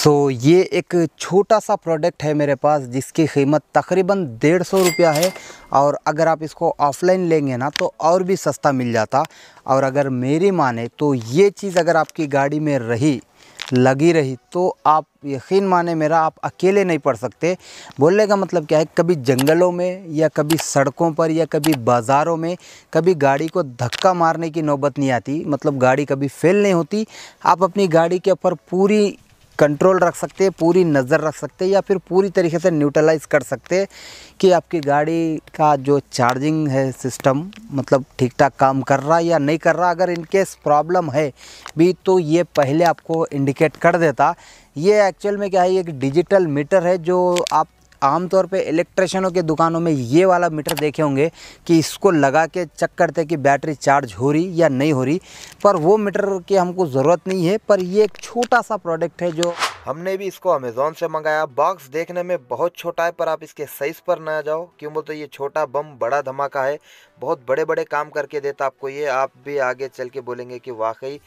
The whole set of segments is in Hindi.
सो so, ये एक छोटा सा प्रोडक्ट है मेरे पास जिसकी कीमत तकरीबन डेढ़ सौ रुपया है। और अगर आप इसको ऑफ़लाइन लेंगे ना तो और भी सस्ता मिल जाता। और अगर मेरी माने तो ये चीज़ अगर आपकी गाड़ी में रही लगी रही तो आप यकीन माने मेरा आप अकेले नहीं पढ़ सकते। बोलने का मतलब क्या है कभी जंगलों में या कभी सड़कों पर या कभी बाज़ारों में कभी गाड़ी को धक्का मारने की नौबत नहीं आती। मतलब गाड़ी कभी फेल नहीं होती। आप अपनी गाड़ी के ऊपर पूरी कंट्रोल रख सकते हैं, पूरी नज़र रख सकते हैं या फिर पूरी तरीके से न्यूट्रलाइज कर सकते हैं कि आपकी गाड़ी का जो चार्जिंग है सिस्टम मतलब ठीक ठाक काम कर रहा है या नहीं कर रहा अगर इनकेस प्रॉब्लम है भी तो ये पहले आपको इंडिकेट कर देता। ये एक्चुअल में क्या है एक डिजिटल मीटर है जो आप आमतौर पे इलेक्ट्रिशियनों के दुकानों में ये वाला मीटर देखे होंगे कि इसको लगा के चेक करते कि बैटरी चार्ज हो रही या नहीं हो रही, पर वो मीटर की हमको ज़रूरत नहीं है, पर ये एक छोटा सा प्रोडक्ट है जो हमने भी इसको अमेज़ोन से मंगाया। बॉक्स देखने में बहुत छोटा है, पर आप इसके साइज़ पर ना जाओ। क्यों बोलते ये छोटा बम बड़ा धमाका है। बहुत बड़े बड़े काम करके देता आपको ये। आप भी आगे चल के बोलेंगे कि वाकई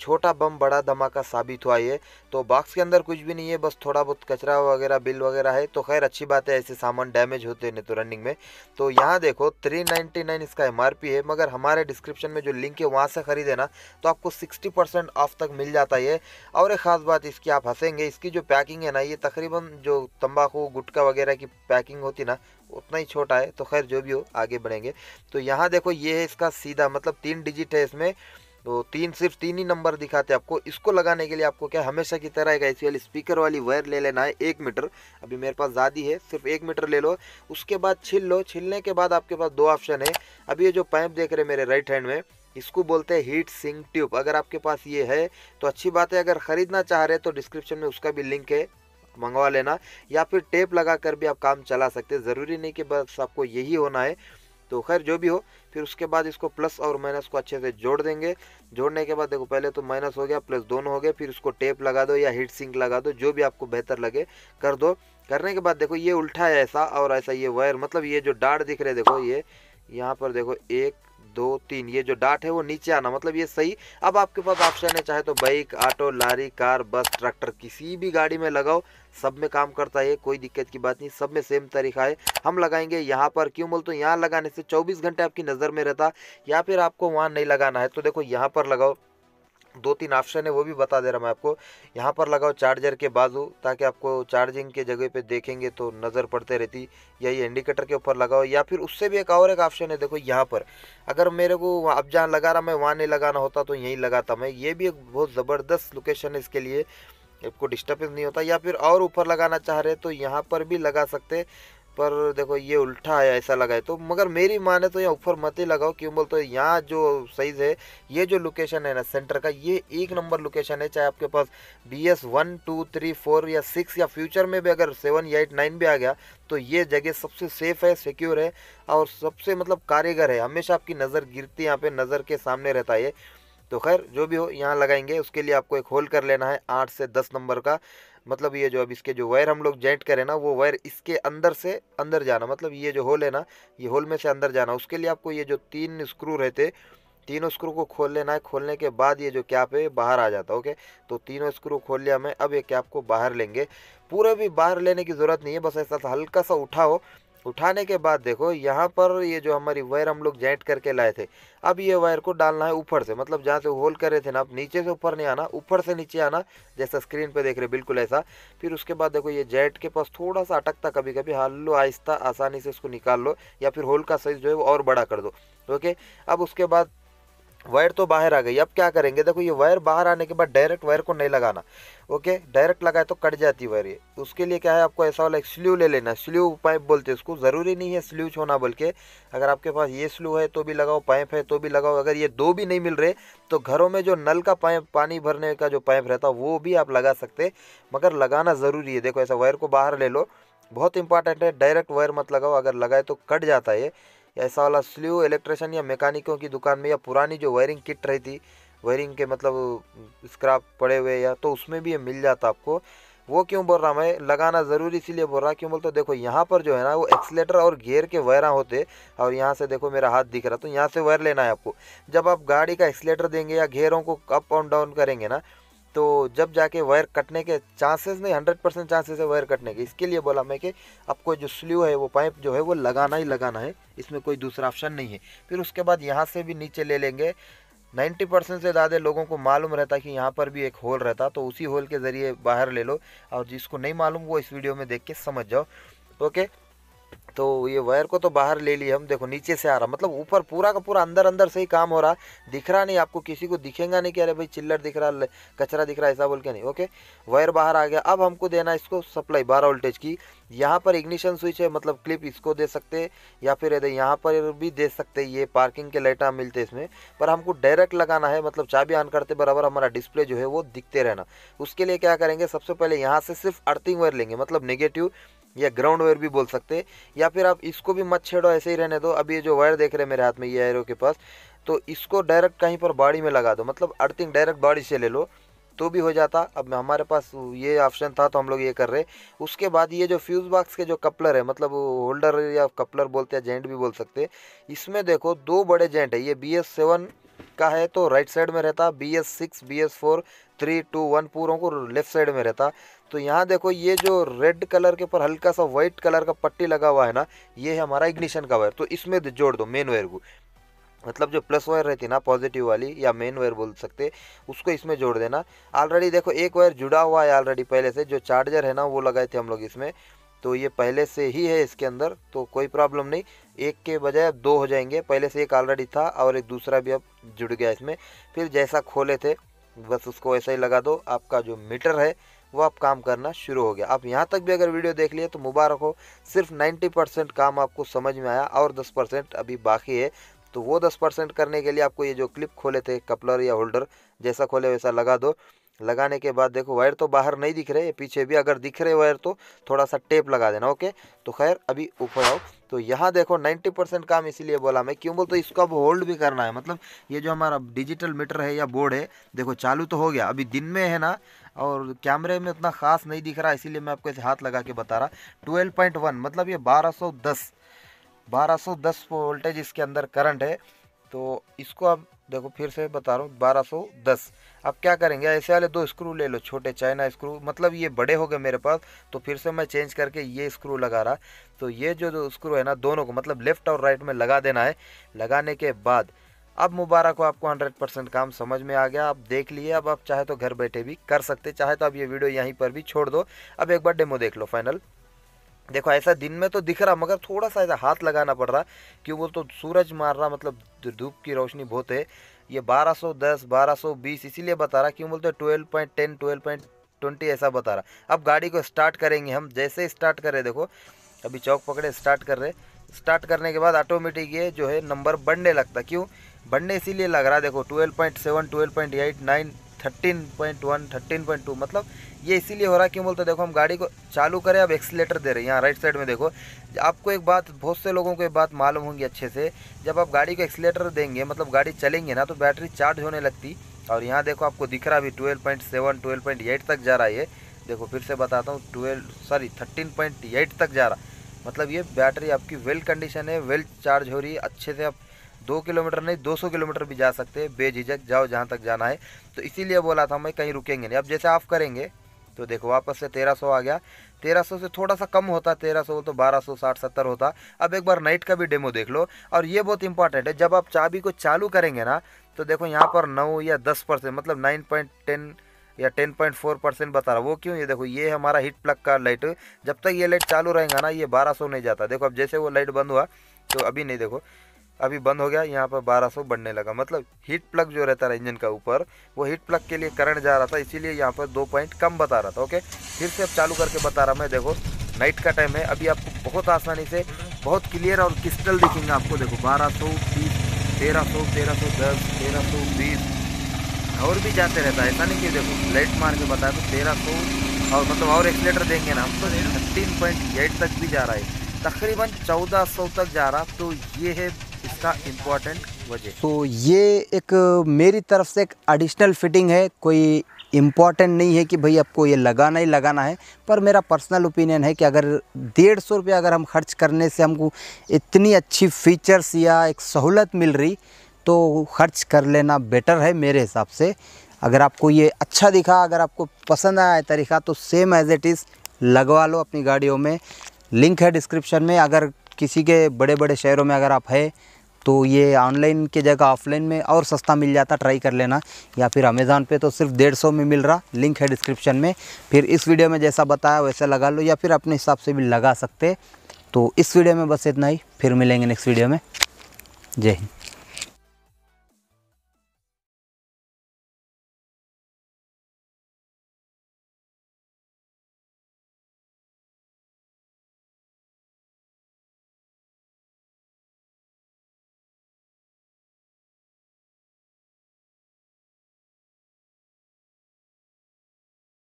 छोटा बम बड़ा धमाका साबित हुआ ये। तो बॉक्स के अंदर कुछ भी नहीं है, बस थोड़ा बहुत कचरा वगैरह, बिल वगैरह है। तो खैर, अच्छी बात है, ऐसे सामान डैमेज होते नहीं तो रनिंग में। तो यहाँ देखो 399 इसका एमआरपी है, मगर हमारे डिस्क्रिप्शन में जो लिंक है, वहाँ से ख़रीदे ना तो आपको 60 परसेंट ऑफ़ तक मिल जाता है और एक ख़ास बात, इसकी आप हंसेंगे, इसकी जो पैकिंग है ना, ये तकरीबन जो तम्बाकू गुटका वगैरह की पैकिंग होती ना, उतना ही छोटा है। तो खैर, जो भी हो, आगे बढ़ेंगे। तो यहाँ देखो, ये है इसका सीधा मतलब तीन डिजिट है इसमें। तो तीन, सिर्फ़ तीन ही नंबर दिखाते हैं आपको। इसको लगाने के लिए आपको क्या, हमेशा की तरह एक वाली स्पीकर वाली वायर ले लेना है, एक मीटर। अभी मेरे पास ज़्यादा है, सिर्फ़ एक मीटर ले लो। उसके बाद छिल लो। छिलने के बाद आपके पास दो ऑप्शन है। अभी ये जो पाइप देख रहे मेरे राइट हैंड में, इसको बोलते हैं हीट सिंक ट्यूब अगर आपके पास ये है तो अच्छी बात है। अगर ख़रीदना चाह रहे तो डिस्क्रिप्शन में उसका भी लिंक है। मंगवा लेना। या फिर टेप लगा कर भी आप काम चला सकते हैं। ज़रूरी नहीं कि बस आपको यही होना है। तो खैर जो भी हो, फिर उसके बाद इसको प्लस और माइनस को अच्छे से जोड़ देंगे। जोड़ने के बाद देखो, पहले तो माइनस हो गया प्लस दोनों हो गए, फिर उसको टेप लगा दो या हीट सिंक लगा दो, जो भी आपको बेहतर लगे, कर दो। करने के बाद देखो, ये उल्टा है ऐसा और ऐसा ये वायर मतलब ये जो डाट दिख रहे देखो ये यहाँ पर देखो, एक, दो, तीन, ये जो डाट है वो नीचे आना मतलब ये सही। अब आपके पास ऑप्शन है, चाहे तो bike, auto, lorry, car, bus, tractor, किसी भी गाड़ी में लगाओ, सब में काम करता है, कोई दिक्कत की बात नहीं, सब में सेम तरीका है। हम लगाएँगे यहाँ पर, क्यों बोलते यहाँ लगाने से 24 घंटे आपकी नज़र में रहता, या फिर आपको वहाँ नहीं लगाना है तो देखो यहाँ पर लगाओ। दो तीन ऑप्शन है, वो भी बता दे रहा मैं आपको। यहाँ पर लगाओ चार्जर के बाजू, ताकि आपको चार्जिंग के जगह पे देखेंगे तो नज़र पड़ते रहती। या ये इंडिकेटर के ऊपर लगाओ, या फिर उससे भी एक और एक ऑप्शन है, देखो यहाँ पर। अगर मेरे को अब जहाँ लगा रहा मैं, वहाँ नहीं लगाना होता तो यहीं लगाता मैं। ये भी एक बहुत ज़बरदस्त लोकेशन है इसके लिए, आपको डिस्टर्बेंस नहीं होता। या फिर और ऊपर लगाना चाह रहे तो यहाँ पर भी लगा सकते पर देखो, ये उल्टा है ऐसा लगा है। तो मगर मेरी माने तो यहाँ ऊपर मत ही लगाओ, क्यों बोलते तो यहाँ जो साइज़ है, ये जो लोकेशन है ना सेंटर का, ये एक नंबर लोकेशन है, चाहे आपके पास B S one two three four या सिक्स या फ्यूचर में भी अगर सेवन या एट नाइन भी आ गया तो ये जगह सबसे सेफ़ है सिक्योर है और सबसे मतलब कारीगर है। हमेशा आपकी नज़र गिरती यहाँ पे नज़र के सामने रहता है तो खैर, जो भी हो, यहाँ लगाएँगे। उसके लिए आपको एक होल कर लेना है, आठ से दस नंबर का। मतलब ये जो अब इसके जो वायर हम लोग जॉइंट करें ना, वो वायर इसके अंदर से अंदर जाना मतलब ये जो होल है ना, ये होल में से अंदर जाना। उसके लिए आपको ये जो तीन स्क्रू रहते, तीनों स्क्रू को खोल लेना है। खोलने के बाद ये जो कैप है बाहर आ जाता है ओके? तो तीनों स्क्रू खोल लिया मैं अब ये कैप को बाहर लेंगे। पूरा भी बाहर लेने की ज़रूरत नहीं है, बस ऐसा हल्का सा उठाओ उठाने के बाद देखो, यहाँ पर ये जो हमारी वायर हम लोग जॉइंट करके लाए थे, अब ये वायर को डालना है ऊपर से मतलब जहाँ से होल कर रहे थे ना, अब नीचे से ऊपर नहीं आना, ऊपर से नीचे आना, जैसा स्क्रीन पे देख रहे बिल्कुल ऐसा। फिर उसके बाद देखो, ये जैट के पास थोड़ा सा अटकता कभी कभी हाल लो आहिस्ता, आसानी से उसको निकाल लो, या फिर होल का साइज़ जो है वो और बड़ा कर दो ओके अब उसके बाद वायर तो बाहर आ गई। अब क्या करेंगे? देखो, ये वायर बाहर आने के बाद डायरेक्ट वायर को नहीं लगाना। ओके डायरेक्ट लगाए तो कट जाती वायर ये। उसके लिए क्या है? आपको ऐसा वाला एक स्ल्यू ले लेना। स्ल्यू पाइप बोलते हैं उसको ज़रूरी नहीं है स्ल्यू होना बोल के अगर आपके पास ये स्ल्यू है तो भी लगाओ, पाइप है तो भी लगाओ। अगर ये दो भी नहीं मिल रहे तो घरों में जो नल का पाइप, पानी भरने का जो पाइप रहता वो भी आप लगा सकते मगर लगाना ज़रूरी है। देखो, ऐसा वायर को बाहर ले लो। बहुत इंपॉर्टेंट है डायरेक्ट वायर मत लगाओ। अगर लगाए तो कट जाता है ऐसा वाला स्ल्यू इलेक्ट्रिशियन या मैकेनिकों की दुकान में या पुरानी जो वायरिंग किट रही थी, वायरिंग के मतलब स्क्रैप पड़े हुए या तो उसमें भी ये मिल जाता आपको। वो क्यों बोल रहा मैं? लगाना ज़रूरी इसीलिए बोल रहा क्यों बोलते देखो, यहाँ पर जो है ना, वो एक्सलेटर और गियर के वायरा होते और यहाँ से देखो मेरा हाथ दिख रहा तो यहाँ से वायर लेना है आपको। जब आप गाड़ी का एक्सलेटर देंगे या घेरों को अप और डाउन करेंगे ना तो जब जाके वायर कटने के चांसेस नहीं हंड्रेड परसेंट चांसेस है वायर कटने के। इसके लिए बोला मैं कि आपको जो स्ल्यू है, वो पाइप जो है, वो लगाना ही लगाना है। इसमें कोई दूसरा ऑप्शन नहीं है। फिर उसके बाद यहाँ से भी नीचे ले लेंगे। 90 परसेंट से ज़्यादा लोगों को मालूम रहता कि यहाँ पर भी एक होल रहता तो उसी होल के ज़रिए बाहर ले लो। और जिसको नहीं मालूम, वो इस वीडियो में देख के समझ जाओ। ओके तो ये वायर को तो बाहर ले लिए हम, देखो नीचे से आ रहा मतलब ऊपर पूरा का पूरा अंदर अंदर से ही काम हो रहा, दिख रहा नहीं, आपको किसी को दिखेगा नहीं कि अरे भाई चिल्लर दिख रहा, कचरा दिख रहा, ऐसा बोल के नहीं ओके वायर बाहर आ गया, अब हमको देना इसको सप्लाई, बारह वोल्टेज की, यहाँ पर इग्निशन स्विच है मतलब क्लिप इसको दे सकते या फिर यहाँ पर भी दे सकते ये पार्किंग के लाइटा मिलते इसमें, पर हमको डायरेक्ट लगाना है मतलब चाबी ऑन करते बराबर हमारा डिस्प्ले जो है वो दिखते रहना। उसके लिए क्या करेंगे, सबसे पहले यहाँ से सिर्फ़ अर्थिंग वायर लेंगे मतलब नेगेटिव या ग्राउंड वायर भी बोल सकते या फिर आप इसको भी मत छेड़ो, ऐसे ही रहने दो। अभी ये जो वायर देख रहे हैं मेरे हाथ में, ये एरो के पास तो इसको डायरेक्ट कहीं पर बाड़ी में लगा दो। मतलब अर्थिंग डायरेक्ट बाड़ी से ले लो तो भी हो जाता। अब हमारे पास ये ऑप्शन था तो हम लोग ये कर रहे। उसके बाद ये जो फ्यूज़ बॉक्स के जो कपलर है मतलब होल्डर या कपलर बोलते हैं जेंट भी बोल सकते इसमें देखो, दो बड़े जेंट है, ये बी एस सेवन का है तो राइट साइड में रहता B S six B S four three two one पूरों को लेफ़्ट साइड में रहता। तो यहाँ देखो, ये जो रेड कलर के ऊपर हल्का सा व्हाइट कलर का पट्टी लगा हुआ है ना, ये है हमारा इग्निशन का वायर तो इसमें जोड़ दो मेन वायर को। मतलब जो प्लस वायर रहती है ना पॉजिटिव वाली, या मेन वायर बोल सकते, उसको इसमें जोड़ देना। ऑलरेडी देखो, एक वायर जुड़ा हुआ है ऑलरेडी पहले से, जो चार्जर है ना, वो लगाए थे हम लोग इसमें। तो ये पहले से ही है इसके अंदर तो कोई प्रॉब्लम नहीं। एक के बजाय अब दो हो जाएँगे। पहले से एक ऑलरेडी था, और एक दूसरा भी अब जुड़ गया इसमें। फिर जैसा खोले थे, बस उसको ऐसा ही लगा दो। आपका जो मीटर है, वो आप काम करना शुरू हो गया। आप यहाँ तक भी अगर वीडियो देख लिए तो मुबारक हो। सिर्फ़ 90 परसेंट काम आपको समझ में आया, और 10 परसेंट अभी बाकी है। तो वो 10 परसेंट करने के लिए आपको ये जो क्लिप खोले थे, कपलर या होल्डर जैसा खोले वैसा लगा दो। लगाने के बाद देखो वायर तो बाहर नहीं दिख रहे, पीछे भी अगर दिख रहे वायर तो थोड़ा सा टेप लगा देना, ओके? तो खैर, अभी ऊपर आओ। तो यहाँ देखो 90 परसेंट काम इसीलिए बोला मैं, क्यों बोल तो इसको अब होल्ड भी करना है। मतलब ये जो हमारा डिजिटल मीटर है या बोर्ड है, देखो चालू तो हो गया, अभी दिन में है ना, और कैमरे में उतना खास नहीं दिख रहा, इसीलिए मैं आपको हाथ लगा के बता रहा। ट्वेल्व पॉइंट वन मतलब ये बारह सौ दस, बारह सौ दस वोल्टेज इसके अंदर करंट है तो इसको अब देखो फिर से बता रहा हूँ, बारह सौ दस। अब क्या करेंगे, ऐसे वाले दो स्क्रू ले लो, छोटे चाइना स्क्रू मतलब ये बड़े हो गए मेरे पास तो फिर से मैं चेंज करके ये स्क्रू लगा रहा। तो ये जो स्क्रू है ना, दोनों को मतलब लेफ़्ट और राइट में लगा देना है। लगाने के बाद, अब मुबारक हो आपको हंड्रेड परसेंट काम समझ में आ गया। आप देख लिए, अब आप चाहे तो घर बैठे भी कर सकते, चाहे तो आप ये वीडियो यहीं पर भी छोड़ दो। अब एक बार डेमो देख लो फाइनल देखो, ऐसा दिन में तो दिख रहा, मगर थोड़ा सा ऐसा हाथ लगाना पड़ रहा क्यों वो तो सूरज मार रहा मतलब धूप की रोशनी बहुत है। ये 1210 1220 इसीलिए बता रहा, क्यों बोलते हैं? Twelve point ten, twelve point twenty ऐसा बता रहा। अब गाड़ी को स्टार्ट करेंगे हम, जैसे स्टार्ट कर करें देखो, अभी चौक पकड़े, स्टार्ट कर रहे स्टार्ट करने के बाद ऑटोमेटिक ये जो है, नंबर बढ़ने लगता क्यों? बढ़ने इसीलिए लग रहा देखो, twelve point seven, twelve point eight, nine thirteen point one thirteen point two मतलब ये इसीलिए हो रहा है क्यों बोलते देखो हम गाड़ी को चालू करें, अब एक्सीटर दे रहे हैं। यहाँ राइट साइड में देखो, आपको एक बात, बहुत से लोगों को एक बात मालूम होंगी अच्छे से, जब आप गाड़ी को एक्सीटर देंगे मतलब गाड़ी चलेंगे ना तो बैटरी चार्ज होने लगती। और यहाँ देखो आपको दिख रहा अभी twelve point seven twelve point eight तक जा रहा है ये। देखो फिर से बताता हूँ twelve sorry thirteen point eight तक जा रहा। मतलब ये बैटरी आपकी वेल कंडीशन है वेल चार्ज हो रही है, अच्छे से आप दो किलोमीटर नहीं, दो सौ किलोमीटर भी जा सकते हैं। बेझिझक, जाओ जहाँ तक जाना है। तो इसीलिए बोला था मैं, कहीं रुकेंगे नहीं। अब जैसे ऑफ़ करेंगे तो देखो, वापस से तेरह सौ आ गया। तेरह सौ से थोड़ा सा कम होता, तेरह सौ तो बारह सौ, साठ, सत्तर होता। अब एक बार नाइट का भी डेमो देख लो। और ये बहुत इंपॉर्टेंट है, जब आप चाबी को चालू करेंगे ना तो देखो, यहाँ पर नौ या दस परसेंट मतलब नाइन पॉइंट टेन या टेन पॉइंट फोर परसेंट बता रहा। वो क्यों? ये देखो, ये हमारा हीट प्लग का लाइट जब तक ये लाइट चालू रहेगा ना, ये बारह सौ नहीं जाता। देखो, अब जैसे वो लाइट बंद हुआ तो अभी नहीं देखो। अभी बंद हो गया, यहाँ पर 1200 बढ़ने लगा। मतलब हीट प्लग जो रहता है इंजन का ऊपर, वो हीट प्लग के लिए करंट जा रहा था, इसीलिए यहाँ पर दो पॉइंट कम बता रहा था ओके फिर से अब चालू करके बता रहा मैं, देखो नाइट का टाइम है, अभी आपको बहुत आसानी से, बहुत क्लियर और क्रिस्टल दिखेंगे आपको, देखो, बारह सौ तीस तेरह सौ तेरह सौ दस, तेरह सौ, बीस, और भी जाते रहता है। ऐसा नहीं कि देखो लाइट मार के बताया तो तेरह सौ, और मतलब और एक्सीटर देंगे ना हम तो थर्टीन पॉइंट एट तक भी जा रहा है। तकरीबन चौदह सौ तक जा रहा तो ये है इसका इम्पोर्टेंट वजह। तो ये एक, मेरी तरफ़ से एक एडिशनल फिटिंग है, कोई इंपॉर्टेंट नहीं है कि भाई आपको ये लगाना ही लगाना है, पर मेरा पर्सनल ओपिनियन है कि अगर डेढ़ सौ रुपये अगर हम खर्च करने से हमको इतनी अच्छी फीचर्स या एक सहूलत मिल रही तो खर्च कर लेना बेटर है मेरे हिसाब से। अगर आपको ये अच्छा दिखा, अगर आपको पसंद आया है तरीका तो सेम एज इट इज़ लगवा लो अपनी गाड़ियों में। लिंक है डिस्क्रिप्शन में, अगर किसी के बड़े बड़े शहरों में अगर आप है तो ये ऑनलाइन की जगह ऑफलाइन में और सस्ता मिल जाता ट्राई कर लेना। या फिर अमेज़ान पे तो सिर्फ़ डेढ़ सौ में मिल रहा लिंक है डिस्क्रिप्शन में। फिर इस वीडियो में जैसा बताया वैसा लगा लो, या फिर अपने हिसाब से भी लगा सकते। तो इस वीडियो में बस इतना ही, फिर मिलेंगे नेक्स्ट वीडियो में। जय हिंद।